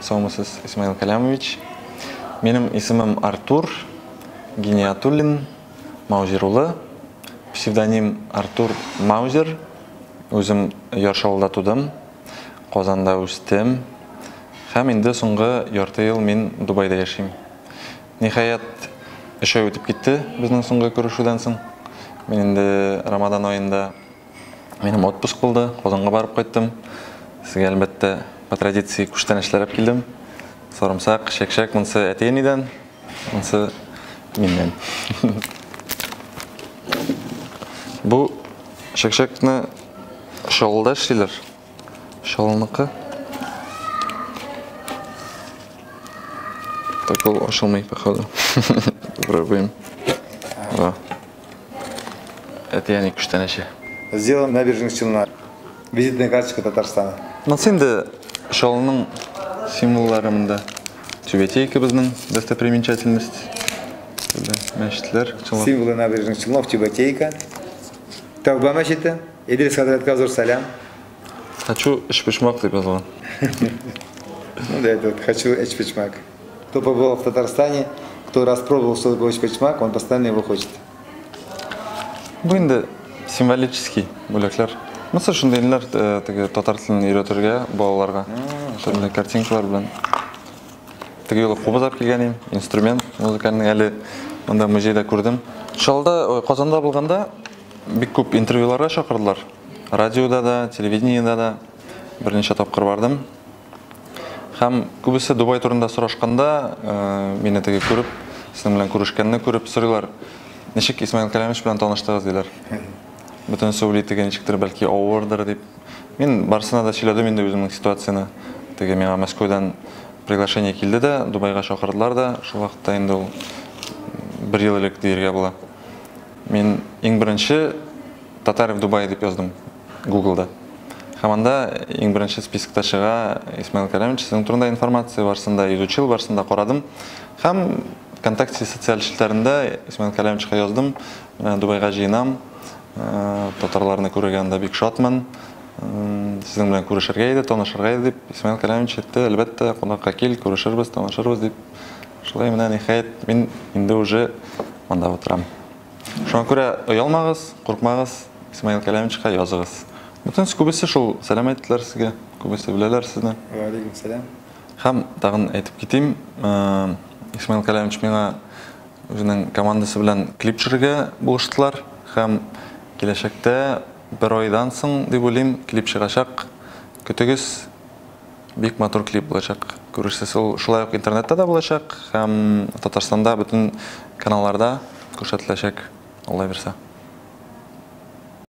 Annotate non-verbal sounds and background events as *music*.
саумысыз исмаил калямович. Менің есімім артур гениатуллин маузер ұлы псевдоним артур маузер. Өзім яршалда тудым қозанда өстім. Һәм енді соңғы ярты ел мен дубайда яшеймін. Ниһаят үш ай өтіп кетті біздің соңғы көрішуден соң. Мен енді рамадан айында менің отпуск болды. Қозанға барып қайттым. Сізге әлбәттә по традиции күштән эшләп килдем сарымсақ шәкшәк монысы әтиәнидән монысы миннән бұл шәкшәкне *laughs* шалда эшлиләр шалныкы так ол ачылмый походу. *laughs* Попробуем әтиәни күштән эчә Сделаем набережных Челнах. Визитная карточка Татарстана. Мынасы енді шалының символлары мында тюбетейка біздің достопримечательность мәшітлер Символы набережных Челнов, Тюбетейка. Тәуба мәчеті. Идрис Хазратқа зор салям. хочу ішпішмақ деп жазылған Ну да, это вот хочу эчпечмак. Кто побывал в Татарстане, кто распробовал, что такое эчпечмак, он постоянно его хочет. бұл енді символический бөлеклер мысалы шындайлар тіге татар тілін үйретуге балаларға сондай картинкалар білән. Теге жолы қобыз алып келген едім инструмент музыкальный әлі мында музейда көрдім. Шалда қазанда болғанда бик көп интервьюларға шақырдылар. Радиода да телевидениеда да бірнеше тапқыр бардым. Һәм көбісі дубай турында сұрашқанда ә, мені теге көріп сіздің белән күрешкәнне күреп сорыйлар ничек исмаил кәләмович белән таныштыгыз диләр? *laughs* бөтен сөйли теге ничектер бәлки авырдыр дип. Мин барысына да сөйләдем инде үземнең ситуацияны теге миңа мәскәүдән приглашение килде дә дубайга чакырдылар да шул вакытта инде ул бер ел элек дияргә була. Мин иң беренче татарев дубай дип яздым гуглда. Анда иң беренче спискта чыга исмаил сезнең турында информация барысында изучил барысында карадым. Һәм вконтакте социаль челтәрендә исмаил менә дубайга җыенам. Ә, татарларны күрергә анда бик шатмын. Сезнең белән күрешергә иде танышырга иде дип. Исмаил кәләмович әйтте әлбәттә кунакка кил күрешербез танышырбыз дип. Шулай менә ниһаять мин инде уже монда утырам. Шуңа күрә оялмагыз куркмагыз исмаил кәләмовичка языгыз. Бөтен күбесе шул сәлам әйттеләр сезгә күбесе беләләр сезне. Алейкум салям. һәм тагын әйтеп китим ә, исмаил кәләмович миңа үзенең командасы белән клип төшерергә булыштылар. Һәм киләчәктә бер айдан соң дип уйлыйм клип чыгачак. Көтегез бик матур клип булачак. Күрешсез ул шулай ук интернетта да булачак һәм татарстанда бөтен каналларда күрсәтеләчәк. Алла бирсә.